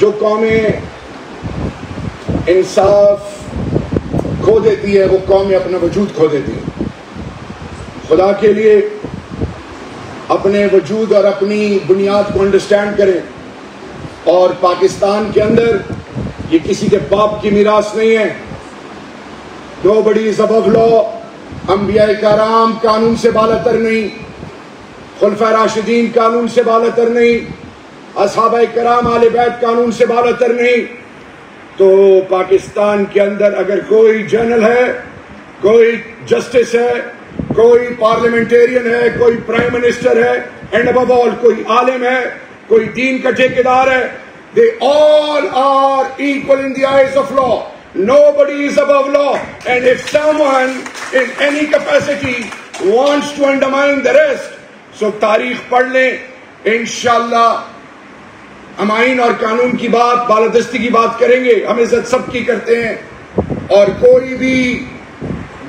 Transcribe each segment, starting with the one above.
जो कौमें इंसाफ खो देती है, वो कौमें अपना वजूद खो देती है। खुदा के लिए अपने वजूद और अपनी बुनियाद को अंडरस्टैंड करें। और पाकिस्तान के अंदर ये किसी के बाप की मीरास नहीं है। दो बड़ी इज़ लॉ अम्बिया कराम कानून से बालतर नहीं, खुलफा राशिदीन कानून से बालतर नहीं असहाब कराम आल बैत कानून से बालतर नहीं। तो पाकिस्तान के अंदर अगर कोई जनरल है कोई जस्टिस है कोई पार्लियामेंटेरियन है कोई प्राइम मिनिस्टर है एंड अब ऑल कोई आलिम है कोई दीन का ठेकेदार है they all are equal in the of law Nobody is above law. And if someone in any capacity wants to undermine the rest, so तारीख पढ़ लें। इनशाला हम आइन और कानून की बात बालादस्ती की बात करेंगे हम इज़्ज़त सबकी करते हैं और कोई भी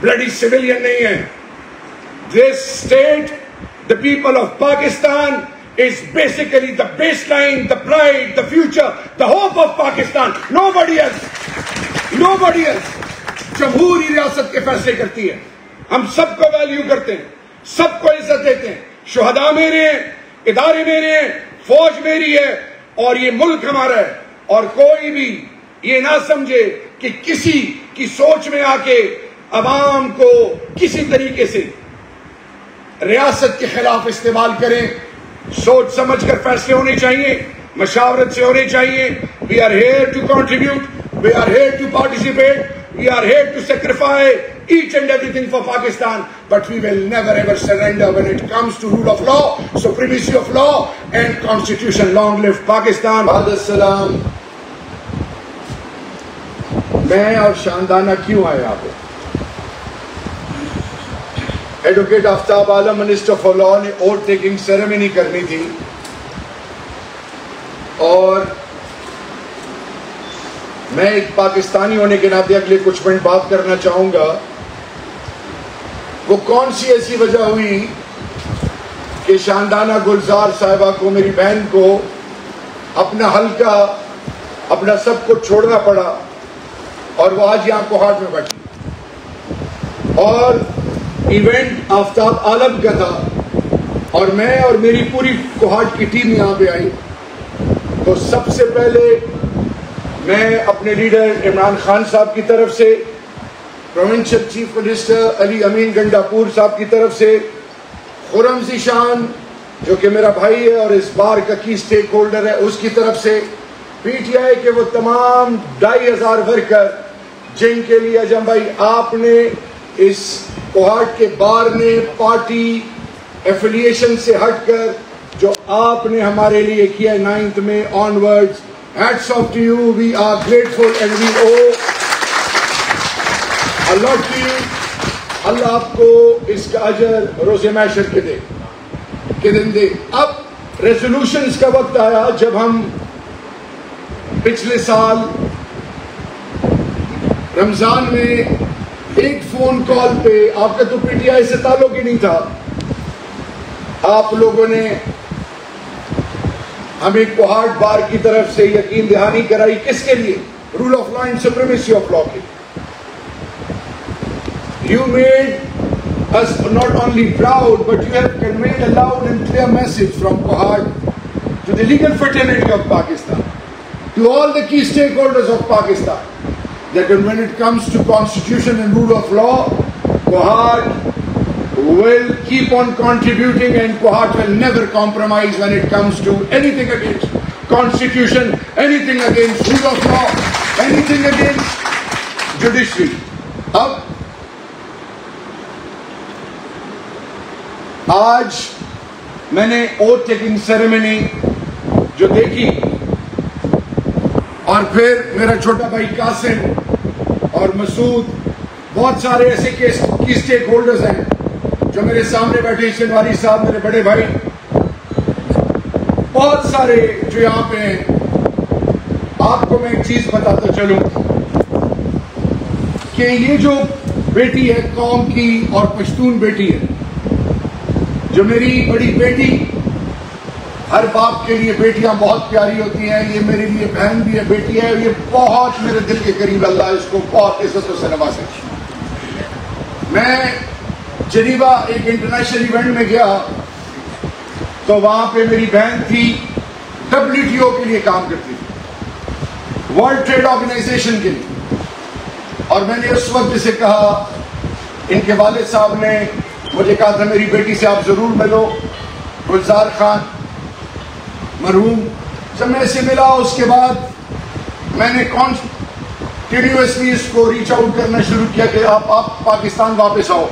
ब्लडी सिविलियन नहीं है this state the people of Pakistan is basically the baseline, the pride, the future, the hope of Pakistan. Nobody else. Nobody else. जमहूरी रियासत के फैसले करती है हम सबको वैल्यू करते हैं सबको इज़्ज़त देते हैं शहदा मेरे हैं इदारे मेरे हैं फौज मेरी है और ये मुल्क हमारा है। और कोई भी ये ना समझे कि किसी की सोच में आके आवाम को किसी तरीके से रियासत के खिलाफ इस्तेमाल करें। सोच समझ कर फैसले होने चाहिए, मशावरत से होने चाहिए। We are here to contribute we are here to participate We are here to sacrifice each and everything for Pakistan, but we will never ever surrender when it comes to rule of law, supremacy of law, and constitution. Long live Pakistan. Salam. मैं और शानदाना क्यों आए यहाँ पे advocate Aftab Alam minister for law ने ओट taking ceremony करनी थी और मैं एक पाकिस्तानी होने के नाते अगले कुछ मिनट बात करना चाहूँगा। वो कौन सी ऐसी वजह हुई कि शानदाना गुलजार साहिबा को, मेरी बहन को अपना हल्का, अपना सब कुछ छोड़ना पड़ा और वो आज यहाँ कोहाट में बैठी। और इवेंट आफ्ताब आलम का था और मैं और मेरी पूरी कोहाट की टीम यहाँ पे आई। तो सबसे पहले मैं अपने लीडर इमरान खान साहब की तरफ़ से provincial chief minister Ali Amin Gandapur साहब की तरफ़ से खुरम जीशान जो कि मेरा भाई है और इस बार का की स्टेक होल्डर है, उसकी तरफ़ से पीटीआई के वो तमाम ढाई हज़ार वर्कर जिनके लिए अजम भाई आपने इस कोहाट के बार ने पार्टी एफिलिएशन से हटकर, जो आपने हमारे लिए किया नाइन्थ में onwards hats off to you we are grateful and we owe Allah की अल्लाह आपको इसका अजर रोज़े मैशर के दे के दिन दे अब रेजोल्यूशन का वक्त आया जब हम पिछले साल रमज़ान में एक फ़ोन कॉल पे आपका तो पीटीआई से ताल्लुक ही नहीं था आप लोगों ने हमें कोहार्ट बार की तरफ़ से यकीन दहानी कराई किसके लिए? Rule of law and supremacy of law के you made us not only proud but you have conveyed a loud and clear message from Kohat to the legal fraternity of Pakistan to all the key stakeholders of Pakistan that when it comes to constitution and rule of law Kohat will keep on contributing and Kohat will never compromise when it comes to anything against constitution, anything against rule of law, anything against judiciary. अब आज मैंने oath taking ceremony जो देखी और फिर मेरा छोटा भाई कासिम और मसूद बहुत सारे ऐसे केस की स्टेक होल्डर्स हैं जो मेरे सामने बैठे शनवारी साहब, मेरे बड़े भाई, बहुत सारे जो यहाँ पे हैं आपको मैं एक चीज़ बताता चलूँ कि ये जो बेटी है, कौम की और पश्तून बेटी है, जो मेरी बड़ी बेटी, हर बाप के लिए बेटियाँ बहुत प्यारी होती हैं, ये मेरे लिए बहन भी है, बेटी है, ये बहुत मेरे दिल के करीब अल्लाह इसको बहुत इज़्ज़त से नवाजे मैं जनीवा एक इंटरनेशनल इवेंट में गया। तो वहाँ पे मेरी बहन थी डब्ल्यू के लिए काम करती थी। वर्ल्ड ट्रेड ऑर्गेनाइजेशन के लिए। और मैंने उस वक्त इसे कहा, इनके वालिद साहब ने मुझे कहा था, मेरी बेटी से आप ज़रूर मिलो, गुलजार खान, मरहूम। जब मैं इसे मिला, उसके बाद मैंने कौन कॉन्टिन्यूसली इसको रीच आउट करना शुरू किया कि आप आप पाकिस्तान वापस आओ।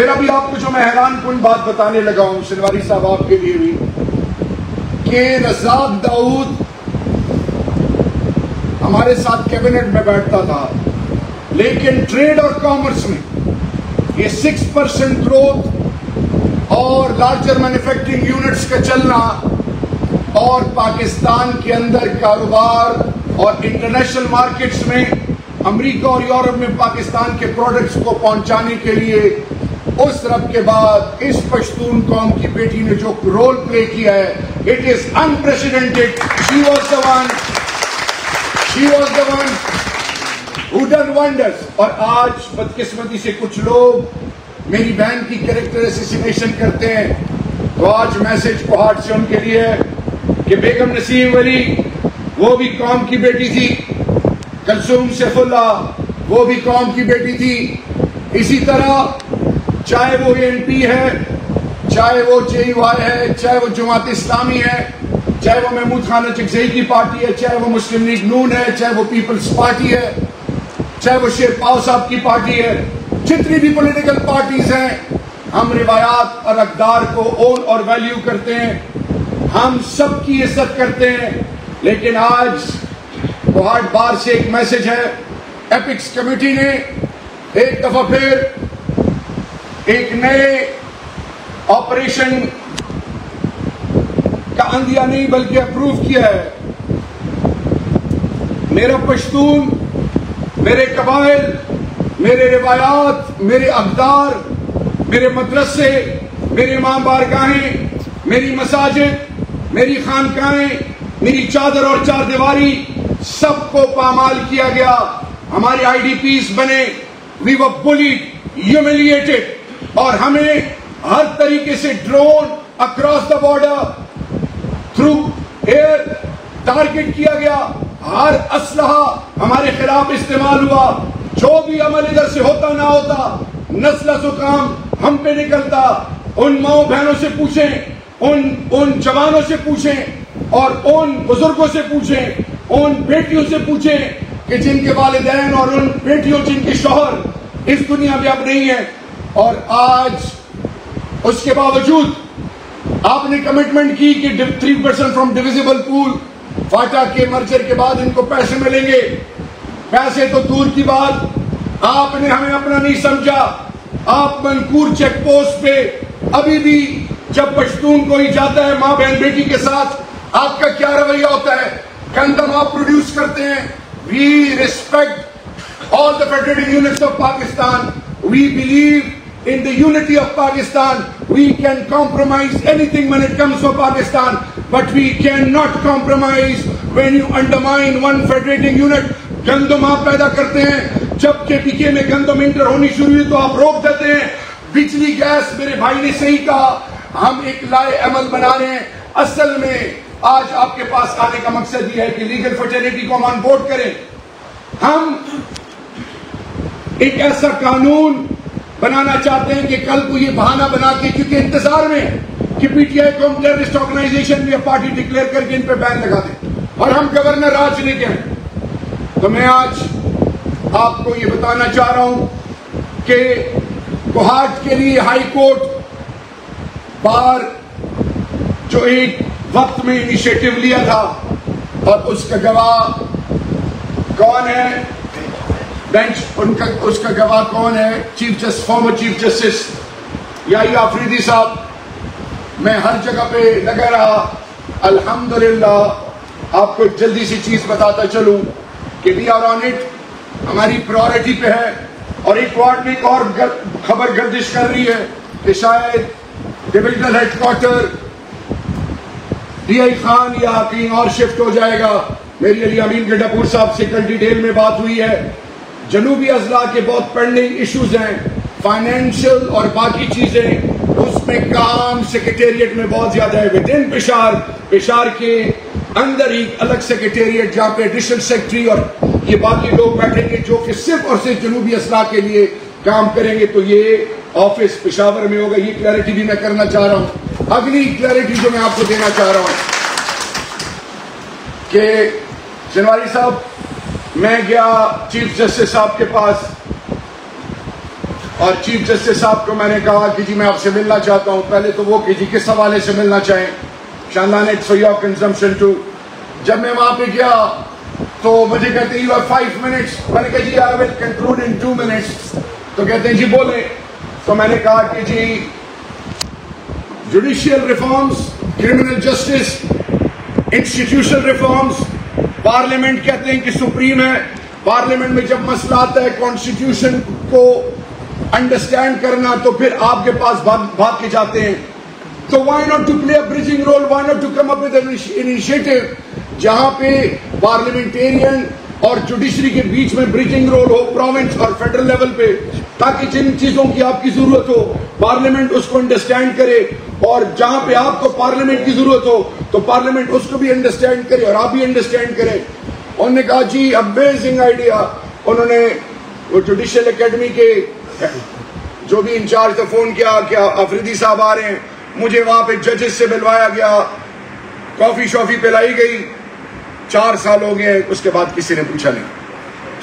फिर अभी आपको जो मैं हैरान कन बात बताने लगा हूँ सिलवारी साहब आपके लिए भी, कि रजाक दाऊद हमारे साथ कैबिनेट में बैठता था, लेकिन ट्रेड और कॉमर्स में ये सिक्स परसेंट ग्रोथ और लार्जर मैन्युफैक्चरिंग यूनिट्स का चलना और पाकिस्तान के अंदर कारोबार और इंटरनेशनल मार्केट्स में, अमेरिका और यूरोप में पाकिस्तान के प्रोडक्ट्स को पहुँचाने के लिए उस रब के बाद इस पश्तून कौम की बेटी ने जो रोल प्ले किया है it is unprecedented she was the one she was the one who'd done wonders और आज बदकिस्मती से कुछ लोग मेरी बहन की कैरेक्टर एसिसिनेशन करते हैं। तो आज मैसेज कोहाट से उनके लिए है कि बेगम नसीम वली, वो भी कौम की बेटी थी। कलसूम सैफुल्ला वो भी कौम की बेटी थी। इसी तरह चाहे वो एनपी है, चाहे वो जे है, चाहे वो जमात इस्लामी है, चाहे वो महमूद खान चकजई की पार्टी है, चाहे वो मुस्लिम लीग नून है, चाहे वो पीपल्स पार्टी है, चाहे वो शेर पाव साहब की पार्टी है, जितनी भी पॉलिटिकल पार्टीज़ हैं, हम रिवायात और अकदार को ओन और वैल्यू करते हैं, हम सबकी इज़्ज़त करते हैं, लेकिन आज कोहाट बार से एक मैसेज है एपिक्स कमेटी ने एक दफ़ा फिर एक नए ऑपरेशन का अंदिया नहीं बल्कि अप्रूव किया है। मेरा पश्तून, मेरे कबाइल, मेरे रिवायात, मेरे अखदार मेरे मदरसे, मेरे माँ बारगाहें, मेरी मसाजिद, मेरी खानकाएँ मेरी चादर और चार दीवारी सबको पामाल किया गया। हमारे आईडीपीस बने। वी व बुलिड ह्यूमिलिएटेड और हमें हर तरीके से drone across the border through air target किया गया। हर असलहा हमारे खिलाफ इस्तेमाल हुआ। जो भी अमल इधर से होता ना होता, नस्ल जुकाम हम पे निकलता। उन माओ बहनों से पूछें, उन उन जवानों से पूछें और उन बुज़ुर्गों से पूछें, उन बेटियों से पूछें कि जिनके वालदेन और उन बेटियों जिनके शोहर इस दुनिया में अब नहीं है और आज उसके बावजूद आपने कमिटमेंट की कि three percent from divisible pool FATA के मर्जर के बाद इनको पैसे मिलेंगे। पैसे तो दूर की बात, आपने हमें अपना नहीं समझा। आप मनकूर चेक पोस्ट पे अभी भी जब पश्तून कोई जाता है, माँ बहन बेटी के साथ आपका क्या रवैया होता है? कंदम आप प्रोड्यूस करते हैं। We respect all the federating units of Pakistan we believe in the unity of Pakistan. We can compromise anything when it comes to Pakistan, but we cannot compromise when you undermine one federating unit. गंदम आप पैदा करते हैं जब के पीके में गंदम inter होनी शुरू हुई तो आप रोक देते हैं बिजली गैस मेरे भाई ने सही कहा हम एक लाए अमल बना रहे हैं असल में आज आपके पास आने का मकसद यह है कि लीगल फर्टिलिटी को हम ऑन बोर्ड करें हम एक ऐसा कानून बनाना चाहते हैं कि कल को ये बहाना बना के, क्योंकि इंतज़ार में कि पीटीआई को हम टेररिस्ट ऑर्गेनाइजेशन या पार्टी डिक्लेयर करके इन पर बैन लगा दें। और हम गवर्नर राज लेके हैं। तो मैं आज आपको ये बताना चाह रहा हूँ कि कोहाट के लिए हाई कोर्ट बार जो एक वक्त में इनिशिएटिव लिया था, और उसका गवाह कौन है? बेंच उनका उसका गवाह कौन है? Chief just former chief justice Yahya Afridi साहब। मैं हर जगह पे लगा रहा अल्हम्दुलिल्लाह आपको जल्दी सी चीज़ बताता चलूँ कि वी आर ऑन इट हमारी प्रायोरिटी पे है और एक वार्ड में एक और गर, खबर गर्दिश कर रही है कि शायद डिविजनल हेडक्वार्टर डीआई खान या कहीं और शिफ्ट हो जाएगा। मेरी अली अमीन गड्डापुर साहब से कल डिटेल में बात हुई है। जनूबी अजला के बहुत पेंडिंग इश्यूज़ हैं फाइनेंशियल और बाकी चीज़ें, उसमें काम सेक्रेटेरिएट में बहुत ज़्यादा है। विद इन पेशार पेशार के अंदर ही अलग सेक्रेटेरिएट जहाँ पे एडिशनल सेक्रेटरी और ये बाकी लोग बैठेंगे, जो कि सिर्फ़ और सिर्फ़ जनूबी असला के लिए काम करेंगे तो ये ऑफ़िस पिशावर में होगा। ये क्लैरिटी भी मैं करना चाह रहा हूँ। अगली क्लैरिटी जो मैं आपको देना चाह रहा हूँ, कि जनवारी साहब मैं गया चीफ जस्टिस साहब के पास और चीफ जस्टिस साहब को मैंने कहा कि जी, मैं आपसे मिलना चाहता हूँ। पहले तो वो कि जी, किस हवाले से मिलना चाहें? शानदान it's for your consumption too जब मैं वहाँ पे गया तो मुझे कहते हैं यू आर फाइव मिनट्स मैंने कहा, जी I will conclude in two minutes तो कहते हैं, जी, बोले। तो मैंने कहा कि जी judicial reforms criminal justice institutional reforms parliament कहते हैं कि सुप्रीम है। पार्लियामेंट में जब मसला आता है कॉन्स्टिट्यूशन को अंडरस्टैंड करना तो फिर आपके पास भाग भाग के जाते हैं। तो why not to play a bridging role why not to come up with initiative जहाँ पे पार्लियामेंटेरियन और जुडिशरी के बीच में ब्रिजिंग रोल हो प्रोविंस और फेडरल लेवल पे, ताकि जिन चीज़ों की आपकी ज़रूरत हो पार्लियामेंट उसको अंडरस्टैंड करे। और जहाँ पे आपको पार्लियामेंट की ज़रूरत हो तो पार्लियामेंट उसको भी अंडरस्टैंड करे और आप भी अंडरस्टैंड करें। उन्होंने कहा, जी अमेजिंग आइडिया उन्होंने वो जुडिशियल एकेडमी के जो भी इंचार्ज थे फ़ोन किया क्या अफरीदी साहब आ रहे हैं। मुझे वहाँ पे जजेस से मिलवाया गया। कॉफ़ी शॉफी पिलाई गई। चार साल हो गए, उसके बाद किसी ने पूछा नहीं।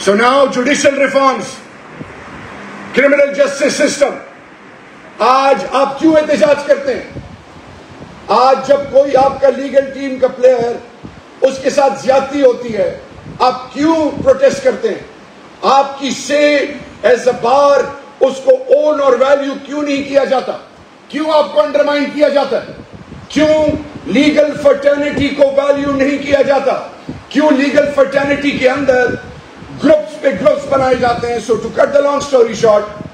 So now judicial reforms criminal justice system आज आप क्यों एहतजाज करते हैं? आज जब कोई आपका लीगल टीम का प्लेयर उसके साथ ज्यादती होती है, आप क्यों प्रोटेस्ट करते हैं? आपकी से एज अ बार उसको ओन और वैल्यू क्यों नहीं किया जाता? क्यों आपको अंडरमाइन किया जाता? है क्यों लीगल फर्टर्निटी को वैल्यू नहीं किया जाता? क्यों लीगल फर्टर्निटी के अंदर ग्रुप्स पे ग्रुप्स बनाए जाते हैं? So to cut the long story short